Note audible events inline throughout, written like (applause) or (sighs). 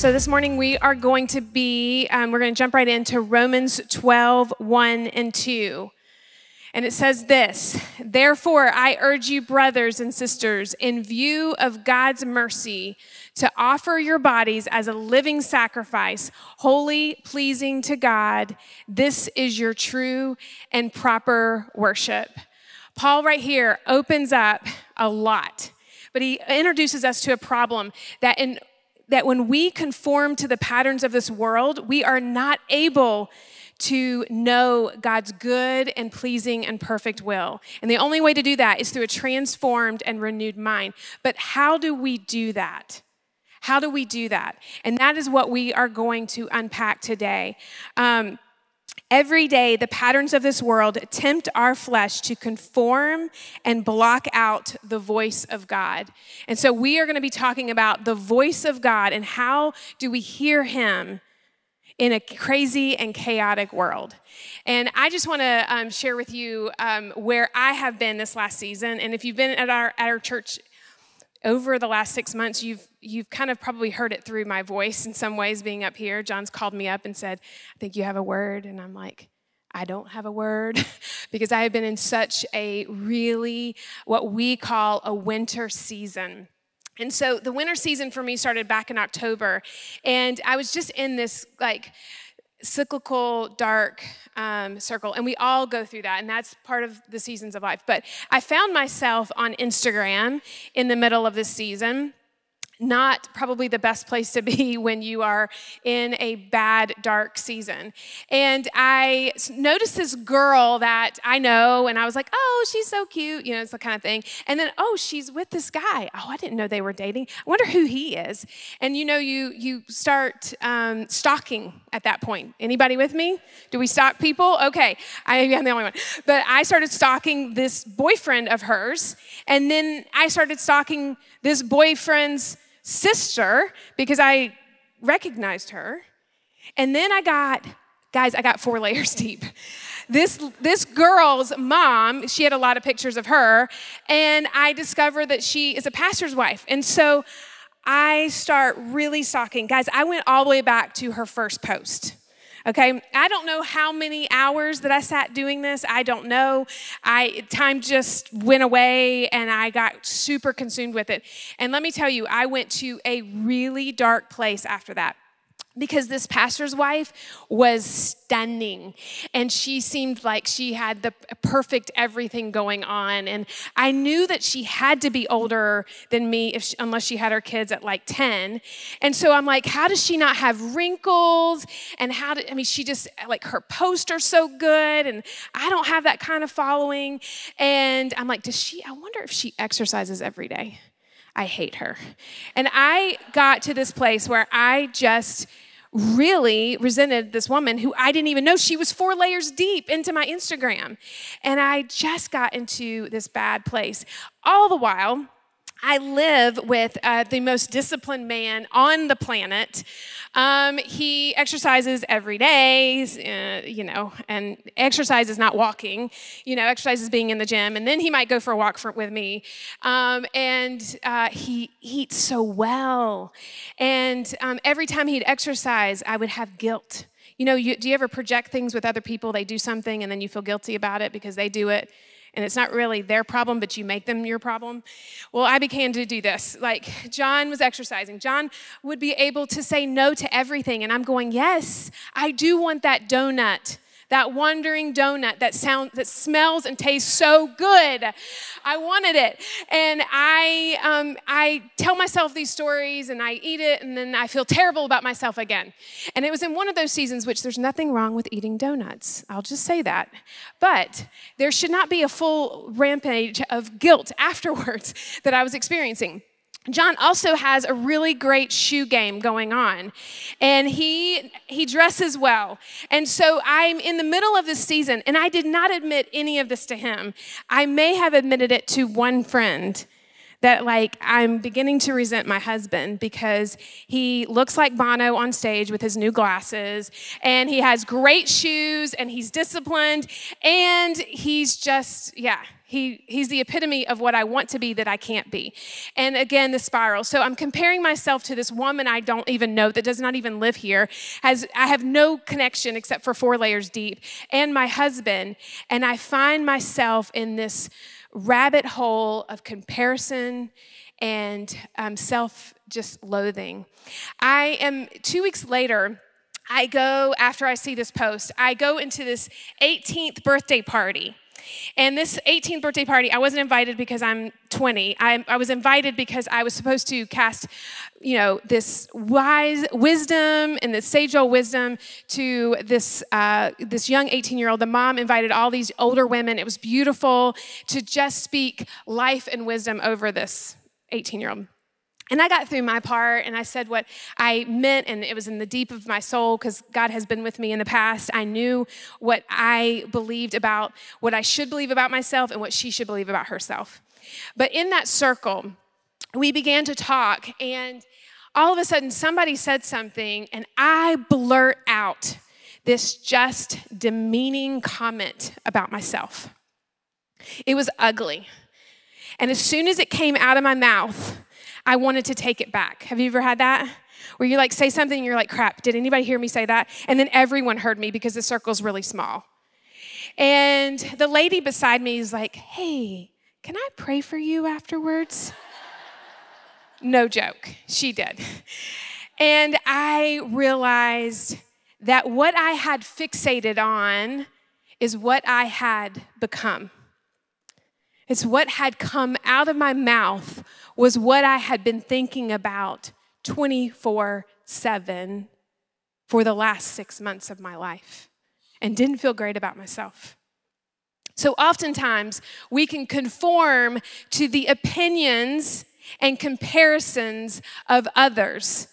So this morning we are going to be, um, we're going to jump right into Romans 12, 1 and 2. And it says this Therefore, I urge you, brothers and sisters, in view of God's mercy, to offer your bodies as a living sacrifice, holy, pleasing to God. This is your true and proper worship. Paul, right here, opens up a lot, but he introduces us to a problem that in that when we conform to the patterns of this world, we are not able to know God's good and pleasing and perfect will. And the only way to do that is through a transformed and renewed mind. But how do we do that? How do we do that? And that is what we are going to unpack today. Um, Every day, the patterns of this world tempt our flesh to conform and block out the voice of God. And so, we are going to be talking about the voice of God and how do we hear Him in a crazy and chaotic world. And I just want to um, share with you um, where I have been this last season. And if you've been at our, at our church over the last six months, you've, you've kind of probably heard it through my voice in some ways being up here. John's called me up and said, I think you have a word. And I'm like, I don't have a word (laughs) because I have been in such a really, what we call a winter season. And so the winter season for me started back in October. And I was just in this like, cyclical, dark um, circle, and we all go through that, and that's part of the seasons of life. But I found myself on Instagram in the middle of this season not probably the best place to be (laughs) when you are in a bad, dark season. And I noticed this girl that I know, and I was like, oh, she's so cute, you know, it's the kind of thing. And then, oh, she's with this guy. Oh, I didn't know they were dating. I wonder who he is. And you know, you you start um, stalking at that point. Anybody with me? Do we stalk people? Okay, I, am the only one. But I started stalking this boyfriend of hers, and then I started stalking this boyfriend's sister because I recognized her. And then I got, guys, I got four (laughs) layers deep. This, this girl's mom, she had a lot of pictures of her, and I discovered that she is a pastor's wife. And so I start really stalking. Guys, I went all the way back to her first post. Okay, I don't know how many hours that I sat doing this. I don't know. I time just went away and I got super consumed with it. And let me tell you, I went to a really dark place after that because this pastor's wife was stunning and she seemed like she had the perfect everything going on and i knew that she had to be older than me she, unless she had her kids at like 10 and so i'm like how does she not have wrinkles and how did i mean she just like her poster's so good and i don't have that kind of following and i'm like does she i wonder if she exercises every day I hate her. And I got to this place where I just really resented this woman who I didn't even know she was four layers deep into my Instagram. And I just got into this bad place. All the while, I live with uh, the most disciplined man on the planet. Um, he exercises every day, uh, you know, and exercise is not walking, you know, exercise is being in the gym, and then he might go for a walk for, with me. Um, and uh, he eats so well. And um, every time he'd exercise, I would have guilt. You know, you, do you ever project things with other people? They do something and then you feel guilty about it because they do it and it's not really their problem, but you make them your problem. Well, I began to do this. Like, John was exercising. John would be able to say no to everything. And I'm going, yes, I do want that donut that wandering donut that sounds that smells and tastes so good. I wanted it, and I um, I tell myself these stories and I eat it, and then I feel terrible about myself again. And it was in one of those seasons, which there's nothing wrong with eating donuts. I'll just say that, but there should not be a full rampage of guilt (laughs) afterwards that I was experiencing. John also has a really great shoe game going on and he he dresses well. And so I'm in the middle of this season and I did not admit any of this to him. I may have admitted it to one friend that like I'm beginning to resent my husband because he looks like Bono on stage with his new glasses and he has great shoes and he's disciplined and he's just yeah he, he's the epitome of what I want to be that I can't be. And again, the spiral. So I'm comparing myself to this woman I don't even know that does not even live here. Has I have no connection except for four layers deep, and my husband. And I find myself in this rabbit hole of comparison and um, self just loathing. I am two weeks later. I go after I see this post, I go into this 18th birthday party. And this 18th birthday party, I wasn't invited because I'm 20. I, I, was invited because I was supposed to cast, you know, this wise wisdom and this sage old wisdom to this uh, this young 18 year old. The mom invited all these older women. It was beautiful to just speak life and wisdom over this 18 year old. And I got through my part and I said what I meant, and it was in the deep of my soul because God has been with me in the past. I knew what I believed about what I should believe about myself and what she should believe about herself. But in that circle, we began to talk, and all of a sudden, somebody said something, and I blurt out this just demeaning comment about myself. It was ugly. And as soon as it came out of my mouth, I wanted to take it back. Have you ever had that? Where you like say something and you're like, crap, did anybody hear me say that? And then everyone heard me because the circle's really small. And the lady beside me is like, hey, can I pray for you afterwards? no joke, she did. And I realized that what I had fixated on is what I had become. It's what had come out of my mouth was what I had been thinking about 24 7 for the last six months of my life and didn't feel great about myself. So, oftentimes, we can conform to the opinions and comparisons of others.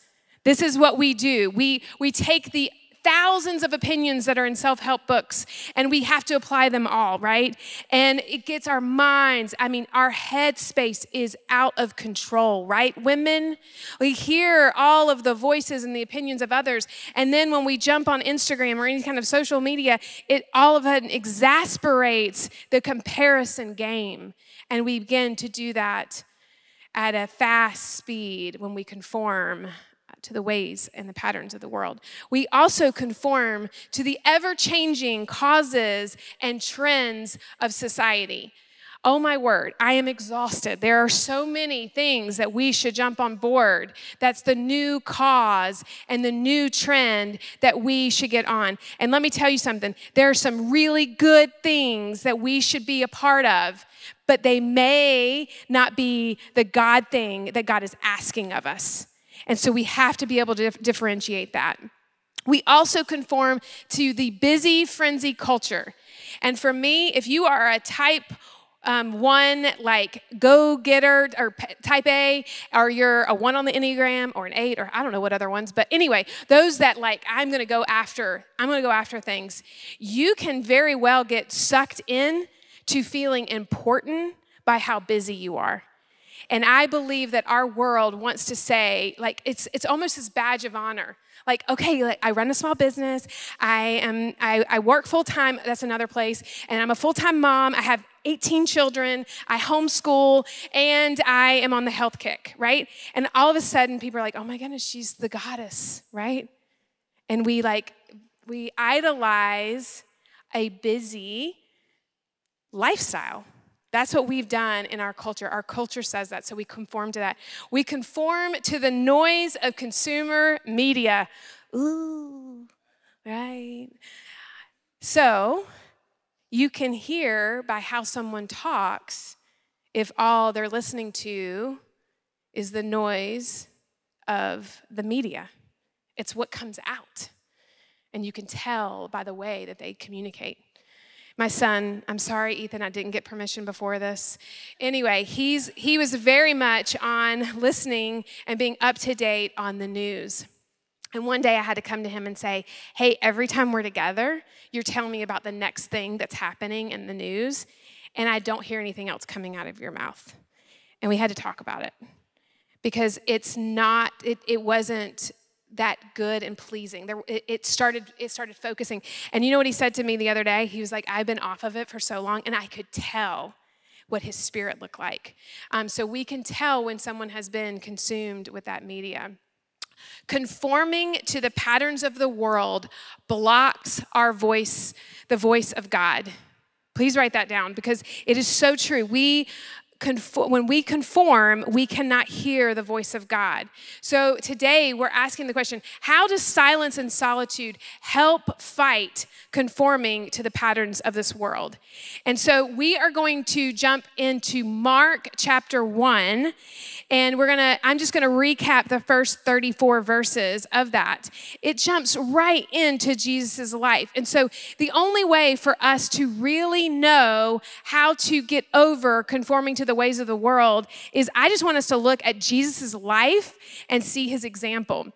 This is what we do. We, we take the thousands of opinions that are in self help books, and we have to apply them all, right? And it gets our minds, I mean, our headspace is out of control, right? Women, we hear all of the voices and the opinions of others, and then when we jump on Instagram or any kind of social media, it all of a sudden exasperates the comparison game. And we begin to do that at a fast speed when we conform to the ways and the patterns of the world. We also conform to the ever changing causes and trends of society. Oh my word, I am exhausted. There are so many things that we should jump on board. That's the new cause and the new trend that we should get on. And let me tell you something there are some really good things that we should be a part of, but they may not be the God thing that God is asking of us. And so we have to be able to differentiate that. We also conform to the busy, frenzy culture. And for me, if you are a type um, one, like go getter or type A, or you're a one on the Enneagram or an eight, or I don't know what other ones, but anyway, those that like, I'm gonna go after, I'm gonna go after things, you can very well get sucked in to feeling important by how busy you are. And I believe that our world wants to say, like, it's, it's almost this badge of honor. Like, okay, like, I run a small business, I, am, I, I work full time, that's another place, and I'm a full time mom, I have 18 children, I homeschool, and I am on the health kick, right? And all of a sudden, people are like, oh my goodness, she's the goddess, right? And we like, we idolize a busy lifestyle. That's what we've done in our culture. Our culture says that, so we conform to that. We conform to the noise of consumer media. Ooh, right? So you can hear by how someone talks if all they're listening to is the noise of the media. It's what comes out. And you can tell by the way that they communicate my son i'm sorry ethan i didn't get permission before this. Anyway he's he was very much on listening and being up to date on the news. And one day I had to come to him and say, Hey, every time we're together, you're telling me about the next thing that's happening in the news, and I don't hear anything else coming out of your mouth. And we had to talk about it. Because it's not, it, it wasn't that good and pleasing. There, it, started, it started focusing. And you know what he said to me the other day? He was like, I've been off of it for so long, and I could tell what his spirit looked like. Um, so we can tell when someone has been consumed with that media. Conforming to the patterns of the world blocks our voice, the voice of God. Please write that down because it is so true. We conform, when we conform, we cannot hear the voice of God. So today we're asking the question how does silence and solitude help fight conforming to the patterns of this world? And so we are going to jump into Mark chapter 1 and we're going to I'm just going to recap the first 34 verses of that. It jumps right into Jesus' life. And so the only way for us to really know how to get over conforming to the ways of the world is I just want us to look at Jesus' life and see his example.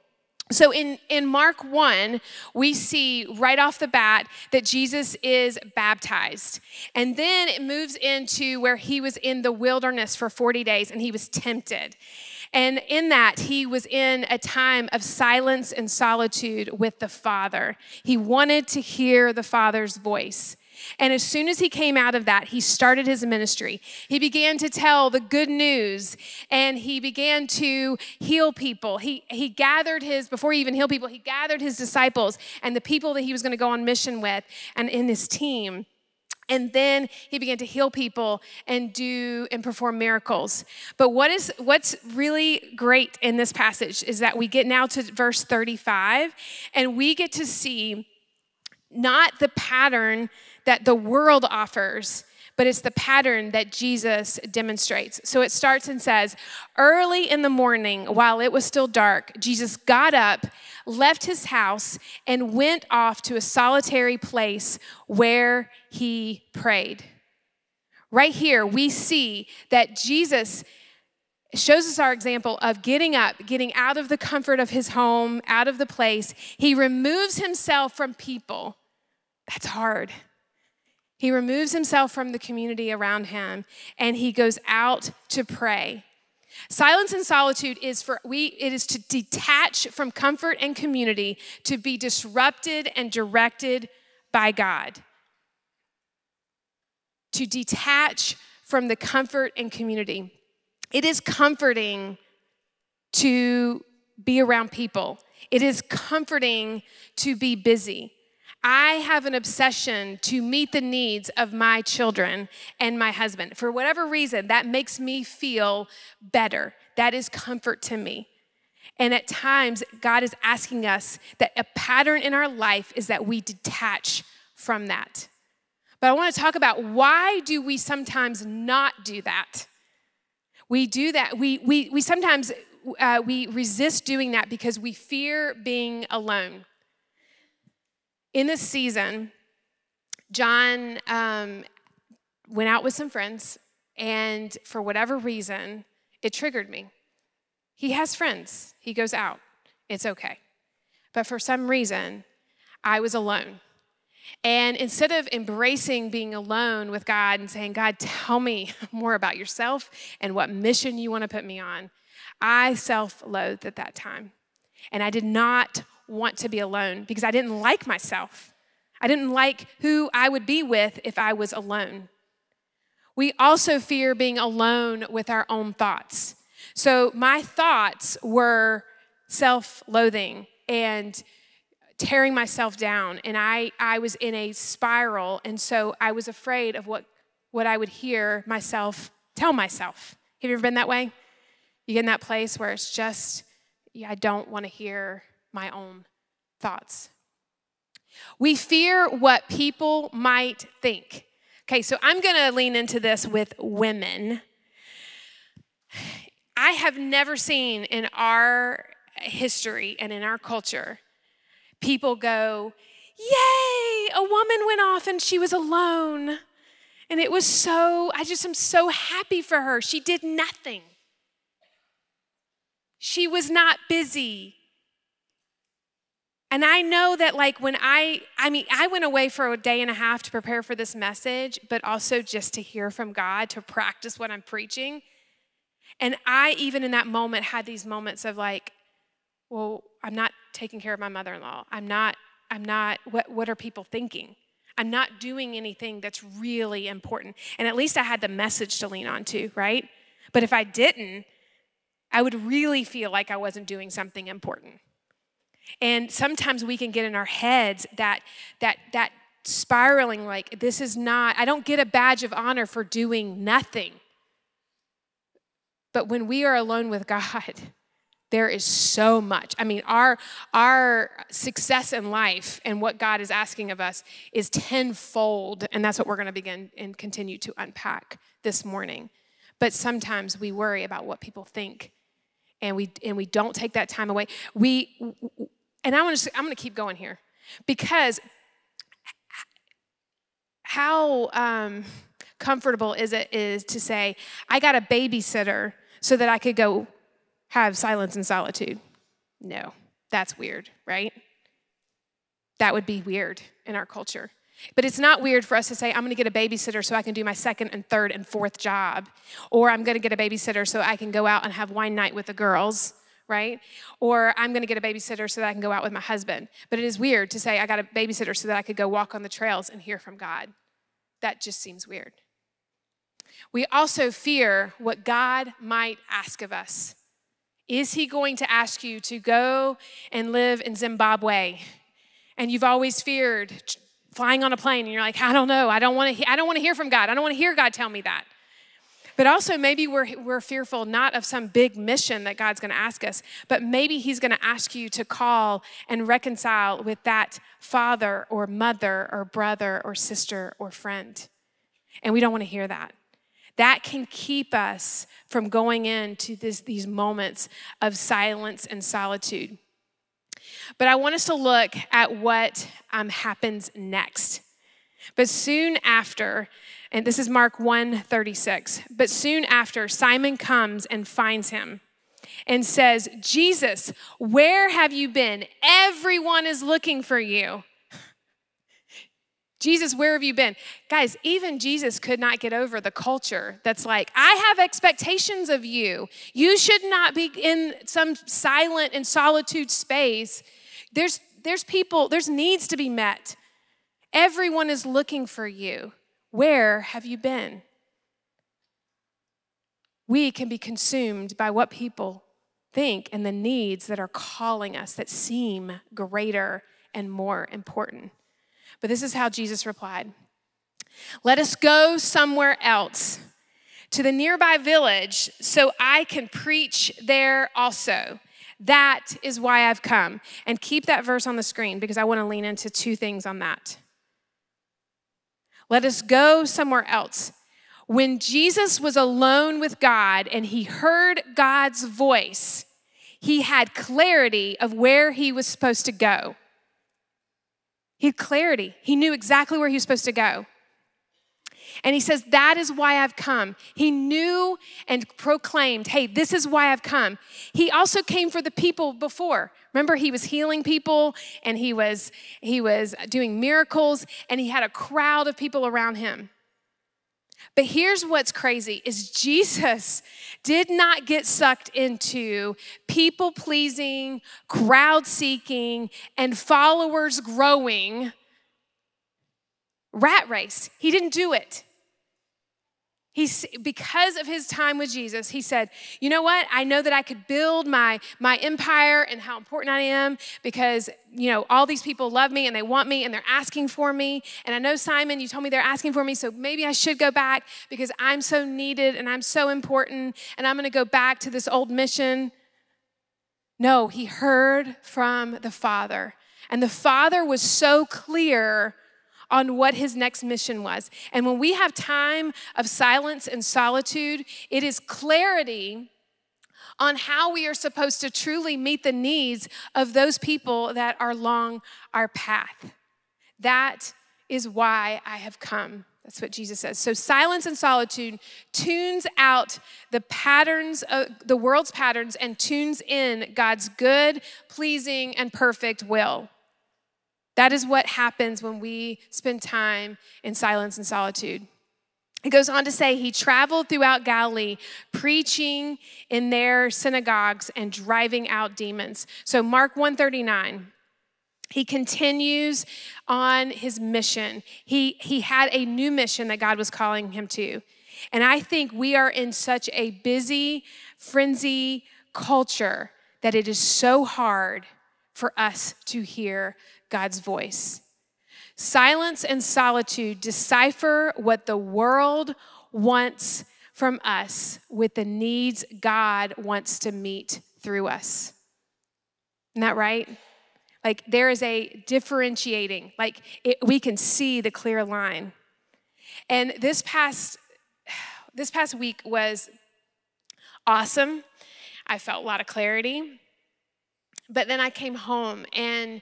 So in, in Mark 1, we see right off the bat that Jesus is baptized. And then it moves into where he was in the wilderness for 40 days and he was tempted. And in that, he was in a time of silence and solitude with the Father. He wanted to hear the Father's voice. And as soon as he came out of that, he started his ministry. He began to tell the good news and he began to heal people. He, he gathered his, before he even healed people, he gathered his disciples and the people that he was going to go on mission with and in his team. And then he began to heal people and do and perform miracles. But what is what's really great in this passage is that we get now to verse 35 and we get to see not the pattern that the world offers, but it's the pattern that Jesus demonstrates. So it starts and says, Early in the morning, while it was still dark, Jesus got up, left his house, and went off to a solitary place where he prayed. Right here, we see that Jesus shows us our example of getting up, getting out of the comfort of his home, out of the place. He removes himself from people. That's hard. He removes himself from the community around him and he goes out to pray. Silence and solitude is for we it is to detach from comfort and community to be disrupted and directed by God. To detach from the comfort and community. It is comforting to be around people. It is comforting to be busy. I have an obsession to meet the needs of my children and my husband. For whatever reason, that makes me feel better. That is comfort to me. And at times, God is asking us that a pattern in our life is that we detach from that. But I want to talk about why do we sometimes not do that? We do that. We, we, we sometimes uh, we resist doing that because we fear being alone in this season, John um, went out with some friends, and for whatever reason, it triggered me. He has friends, he goes out, it's okay. But for some reason, I was alone. And instead of embracing being alone with God and saying, God, tell me (laughs) more about yourself and what mission you want to put me on, I self loathed at that time. And I did not want to be alone because I didn't like myself. I didn't like who I would be with if I was alone. We also fear being alone with our own thoughts. So my thoughts were self loathing and tearing myself down. And I, I was in a spiral. And so I was afraid of what, what I would hear myself tell myself. Have you ever been that way? You get in that place where it's just, yeah, I don't want to hear my own thoughts. We fear what people might think. Okay, so I'm going to lean into this with women. I have never seen in our history and in our culture people go, Yay, a woman went off and she was alone. And it was so, I just am so happy for her. She did nothing. She was not busy. And I know that, like, when I, I mean, I went away for a day and a half to prepare for this message, but also just to hear from God, to practice what I'm preaching. And I, even in that moment, had these moments of like, well, I'm not taking care of my mother in law. I'm not, I'm not, what, what are people thinking? I'm not doing anything that's really important. And at least I had the message to lean on to, right? But if I didn't, I would really feel like I wasn't doing something important. And sometimes we can get in our heads that that that spiraling like this is not I don't get a badge of honor for doing nothing. But when we are alone with God, (laughs) there is so much. I mean, our our success in life and what God is asking of us is tenfold, and that's what we're going to begin and continue to unpack this morning. But sometimes we worry about what people think and we and we don't take that time away. We and I want to I'm going to keep going here because how um, comfortable is it is to say I got a babysitter so that I could go have silence and solitude? No, that's weird, right? That would be weird in our culture. But it's not weird for us to say, I'm gonna get a babysitter so I can do my second and third and fourth job. Or I'm gonna get a babysitter so I can go out and have wine night with the girls, right? Or I'm gonna get a babysitter so that I can go out with my husband. But it is weird to say, I got a babysitter so that I could go walk on the trails and hear from God. That just seems weird. We also fear what God might ask of us. Is He going to ask you to go and live in Zimbabwe? And you've always feared flying on a plane and you're like, I don't know, I don't want to, I don't want to hear from God. I don't want to hear God tell me that. But also, maybe we're, we're fearful not of some big mission that God's going to ask us, but maybe He's going to ask you to call and reconcile with that father or mother or brother or sister or friend. And we don't want to hear that. That can keep us from going into this, these moments of silence and solitude. But I want us to look at what um, happens next. But soon after, and this is Mark 1:36, but soon after Simon comes and finds him and says, "Jesus, where have you been? Everyone is looking for you." (laughs) Jesus, where have you been? Guys, even Jesus could not get over the culture that's like, I have expectations of you. You should not be in some silent and solitude space. There's, there's people, there's needs to be met. Everyone is looking for you. Where have you been? We can be consumed by what people think and the needs that are calling us that seem greater and more important. But this is how Jesus replied Let us go somewhere else to the nearby village so I can preach there also. That is why I've come. And keep that verse on the screen because I want to lean into two things on that. Let us go somewhere else. When Jesus was alone with God and he heard God's voice, he had clarity of where he was supposed to go. He had clarity. He knew exactly where he was supposed to go. And he says, That is why I've come. He knew and proclaimed, Hey, this is why I've come. He also came for the people before. Remember, he was healing people and he was, he was doing miracles and he had a crowd of people around him. But here's what's crazy is Jesus did not get sucked into people pleasing, crowd seeking, and followers growing rat race. He didn't do it. He's, because of his time with Jesus, he said, You know what? I know that I could build my, my empire and how important I am because, you know, all these people love me and they want me and they're asking for me. And I know, Simon, you told me they're asking for me, so maybe I should go back because I'm so needed and I'm so important and I'm going to go back to this old mission. No, he heard from the Father. And the Father was so clear on what his next mission was. And when we have time of silence and solitude, it is clarity on how we are supposed to truly meet the needs of those people that are along our path. That is why I have come. That's what Jesus says. So silence and solitude tunes out the patterns of the world's patterns and tunes in God's good, pleasing, and perfect will. That is what happens when we spend time in silence and solitude. It goes on to say he traveled throughout Galilee, preaching in their synagogues and driving out demons. So Mark 139. He continues on his mission. He, he had a new mission that God was calling him to. And I think we are in such a busy, frenzy culture that it is so hard for us to hear God's voice. Silence and solitude decipher what the world wants from us with the needs God wants to meet through us. Isn't that right? Like there is a differentiating, like it, we can see the clear line. And this past (sighs) this past week was awesome. I felt a lot of clarity. But then I came home and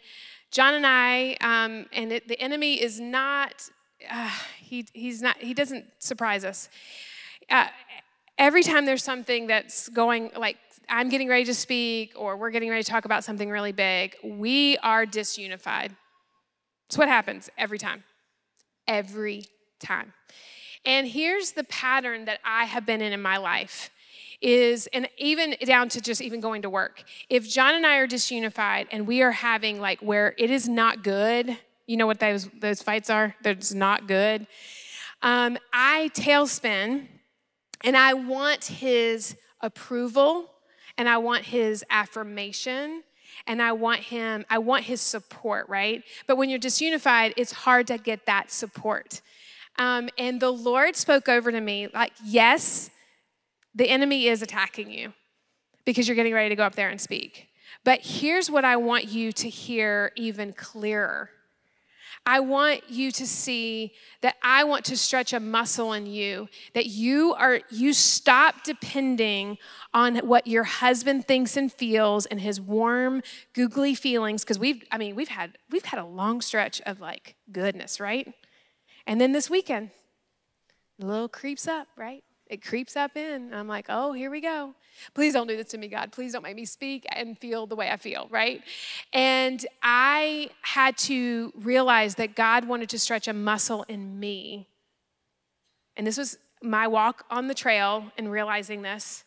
John and I, um, and it, the enemy is not, uh, he, he's not, he doesn't surprise us. Uh, every time there's something that's going, like I'm getting ready to speak or we're getting ready to talk about something really big, we are disunified. It's what happens every time. Every time. And here's the pattern that I have been in in my life is, and even down to just even going to work. If John and I are disunified and we are having like where it is not good, you know what those, those fights are? That's not good. Um, I tailspin and I want his approval and I want his affirmation and I want him, I want his support, right? But when you're disunified, it's hard to get that support. Um, and the Lord spoke over to me like, yes, the enemy is attacking you because you're getting ready to go up there and speak. But here's what I want you to hear even clearer. I want you to see that I want to stretch a muscle in you that you are you stop depending on what your husband thinks and feels and his warm googly feelings because we've I mean we've had we've had a long stretch of like goodness, right? And then this weekend a little creeps up, right? It creeps up in. I'm like, oh, here we go. Please don't do this to me, God. Please don't make me speak and feel the way I feel, right? And I had to realize that God wanted to stretch a muscle in me. And this was my walk on the trail and realizing this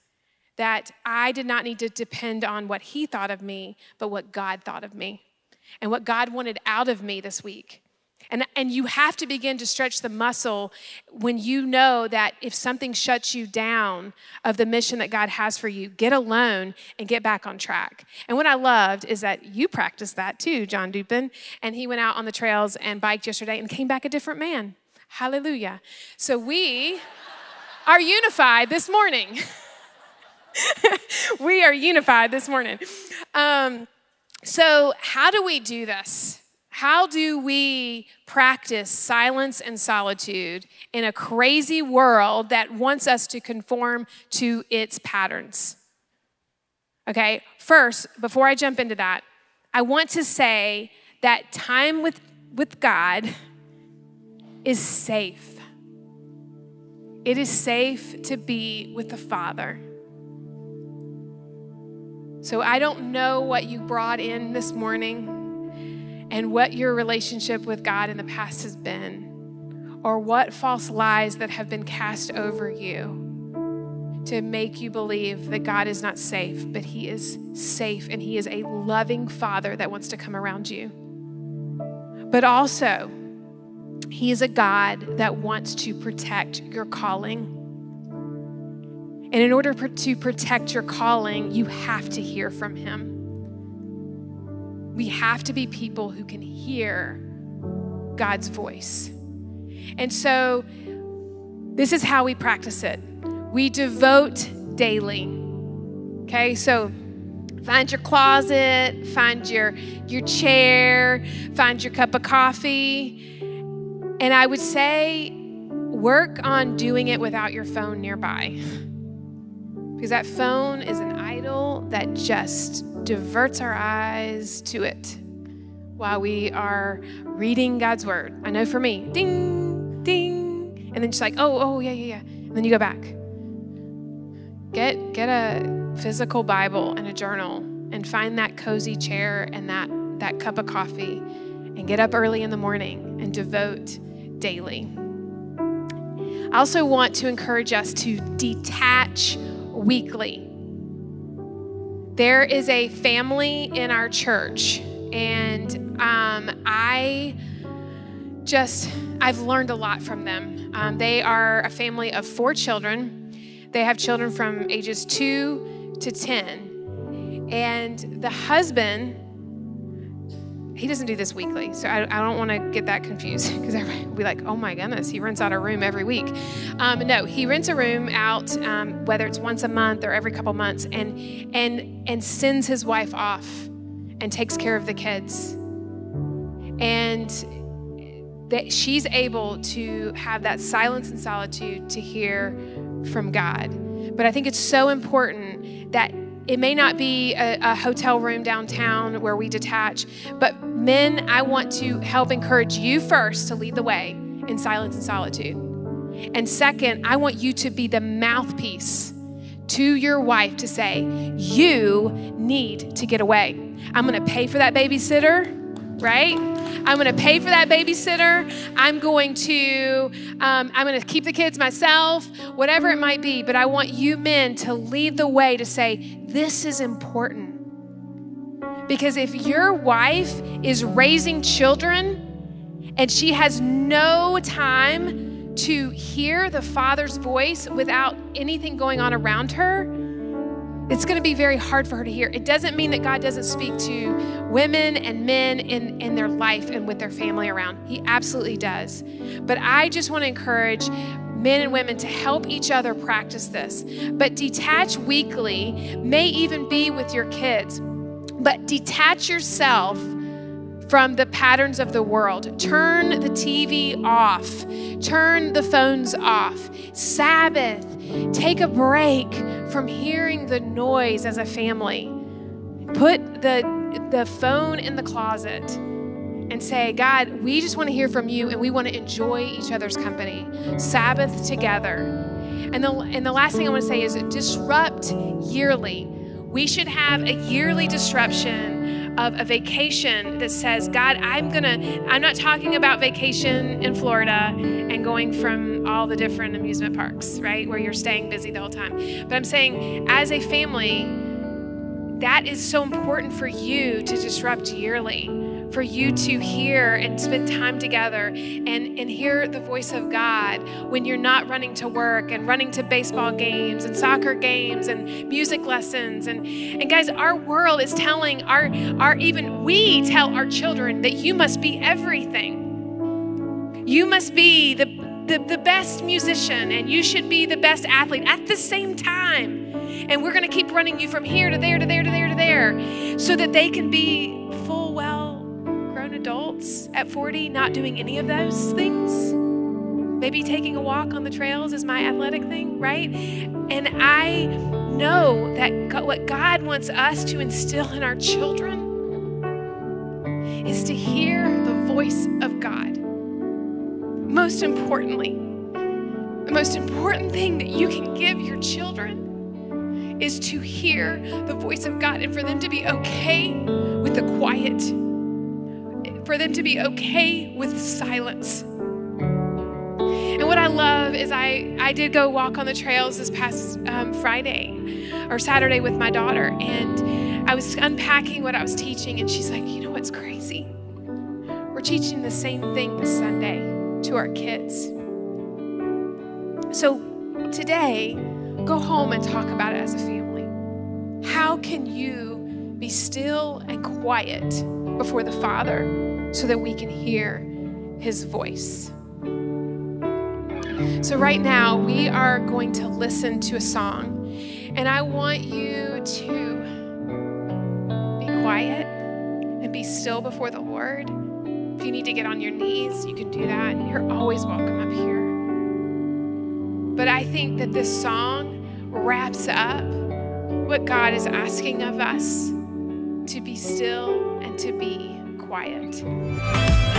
that I did not need to depend on what He thought of me, but what God thought of me and what God wanted out of me this week. And, and you have to begin to stretch the muscle when you know that if something shuts you down of the mission that God has for you, get alone and get back on track. And what I loved is that you practiced that too, John Dupin. And he went out on the trails and biked yesterday and came back a different man. Hallelujah. So we are unified this morning. (laughs) we are unified this morning. Um, so, how do we do this? How do we practice silence and solitude in a crazy world that wants us to conform to its patterns? Okay, first, before I jump into that, I want to say that time with, with God is safe. It is safe to be with the Father. So I don't know what you brought in this morning and what your relationship with God in the past has been, or what false lies that have been cast over you to make you believe that God is not safe, but He is safe and He is a loving Father that wants to come around you. But also, He is a God that wants to protect your calling. And in order to protect your calling, you have to hear from Him. We have to be people who can hear God's voice. And so, this is how we practice it we devote daily. Okay, so find your closet, find your, your chair, find your cup of coffee. And I would say, work on doing it without your phone nearby. (laughs) Because that phone is an idol that just diverts our eyes to it while we are reading God's word. I know for me, ding, ding, and then just like, oh, oh, yeah, yeah, yeah. And then you go back. Get get a physical Bible and a journal and find that cozy chair and that that cup of coffee and get up early in the morning and devote daily. I also want to encourage us to detach weekly. There is a family in our church, and um, I just, I've learned a lot from them. Um, they are a family of four children. They have children from ages two to 10. And the husband, he doesn't do this weekly, so I, I don't want to get that confused (laughs) because everybody will be like, oh my goodness, he rents out a room every week. Um, no, he rents a room out, um, whether it's once a month or every couple months, and and and sends his wife off and takes care of the kids. And that she's able to have that silence and solitude to hear from God. But I think it's so important that it may not be a, a, hotel room downtown where we detach, but men, I want to help encourage you first to lead the way in silence and solitude. And second, I want you to be the mouthpiece to your wife to say, You need to get away. I'm gonna pay for that babysitter, right? I'm going to pay for that babysitter. I'm going to um, I'm going to keep the kids myself, whatever it might be. But I want you men to lead the way to say this is important. Because if your wife is raising children and she has no time to hear the father's voice without anything going on around her, it's going to be very hard for her to hear. It doesn't mean that God doesn't speak to women and men in, in their life and with their family around. He absolutely does. But I just want to encourage men and women to help each other practice this. But detach weekly may even be with your kids. But detach yourself from the patterns of the world. Turn the TV off, turn the phones off. Sabbath, take a break from hearing the noise as a family. Put the, the phone in the closet and say, God, we just want to hear from you and we want to enjoy each other's company. Sabbath together. And the, and the last thing I want to say is disrupt yearly. We should have a yearly disruption of a vacation that says, God, I'm gonna, I'm not talking about vacation in Florida and going from all the different amusement parks, right, where you're staying busy the whole time. But I'm saying, as a family, that is so important for you to disrupt yearly for you to hear and spend time together and, and hear the voice of God when you're not running to work and running to baseball games and soccer games and music lessons. And, and guys, our world is telling our, our even we tell our children that you must be everything. You must be the, the, the best musician and you should be the best athlete at the same time. And we're going to keep running you from here to there to there to there to there so that they can be adults at 40 not doing any of those things. Maybe taking a walk on the trails is my athletic thing, right? And I know that God, what God wants us to instill in our children is to hear the voice of God. Most importantly, the most important thing that you can give your children is to hear the voice of God and for them to be okay with the quiet for them to be okay with silence. And what I love is I, I did go walk on the trails this past um, Friday or Saturday with my daughter, and I was unpacking what I was teaching, and she's like, You know what's crazy? We're teaching the same thing this Sunday to our kids. So today, go home and talk about it as a family. How can you be still and quiet before the Father so that we can hear his voice. So, right now, we are going to listen to a song, and I want you to be quiet and be still before the Lord. If you need to get on your knees, you can do that. You're always welcome up here. But I think that this song wraps up what God is asking of us to be still and to be quiet.